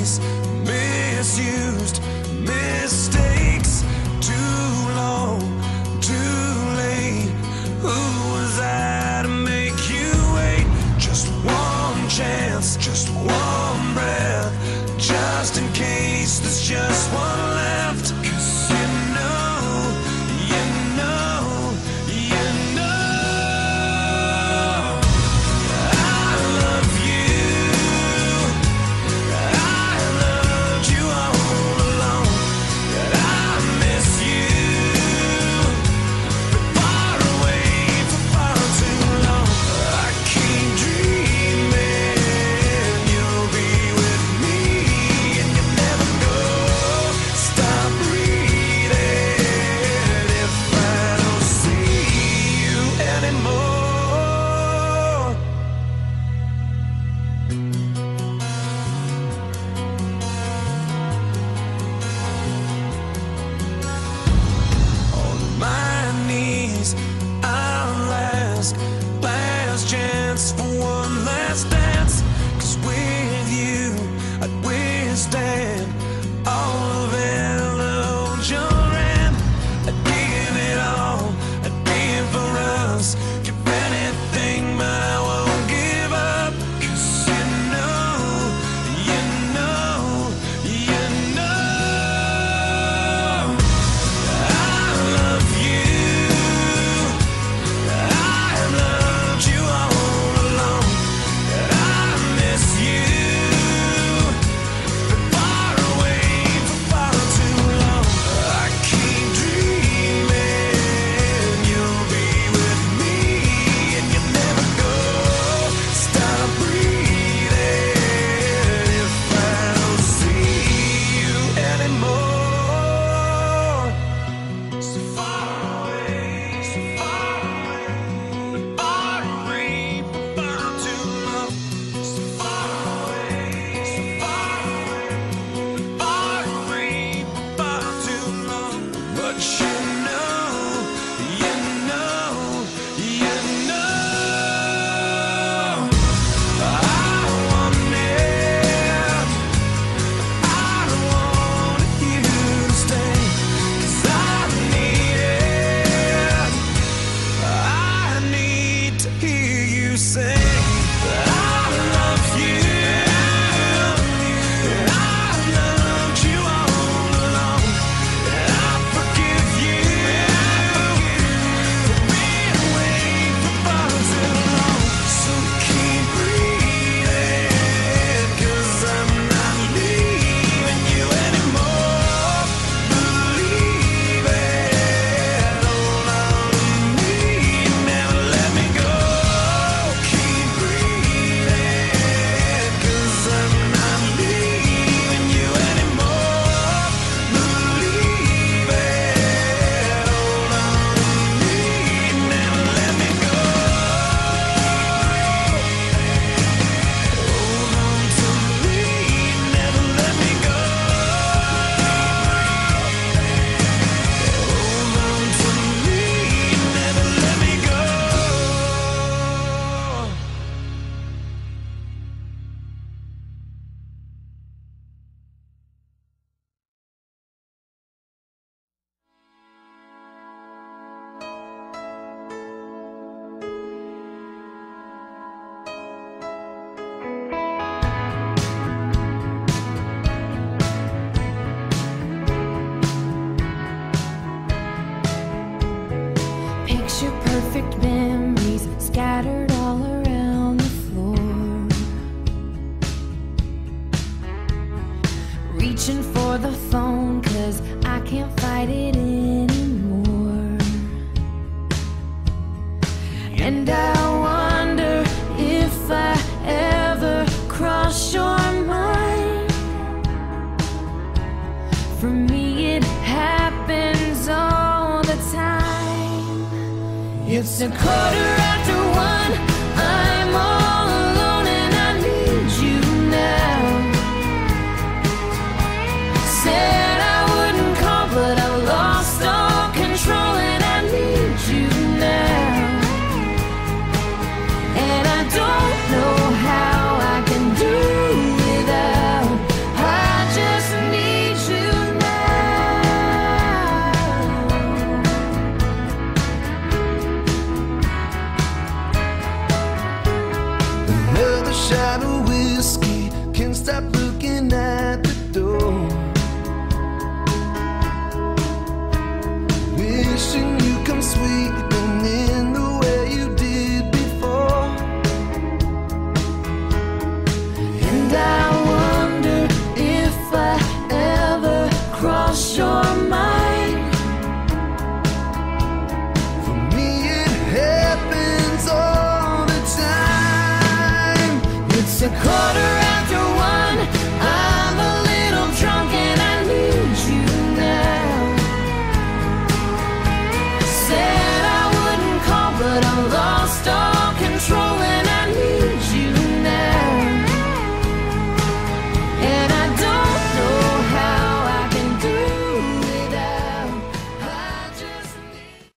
misplace, misused mistakes. Too long, too late. Who was I to make you wait? Just one chance, just one breath, just in case. There's just one. one last dance Cause with you I'd withstand. And I wonder if I ever cross your mind. For me, it happens all the time. It's a quarter after. Stop looking at the door. Wishing you come sweeping in the way you did before. And I wonder if I ever cross your mind. For me, it happens all the time. It's a quarter Run!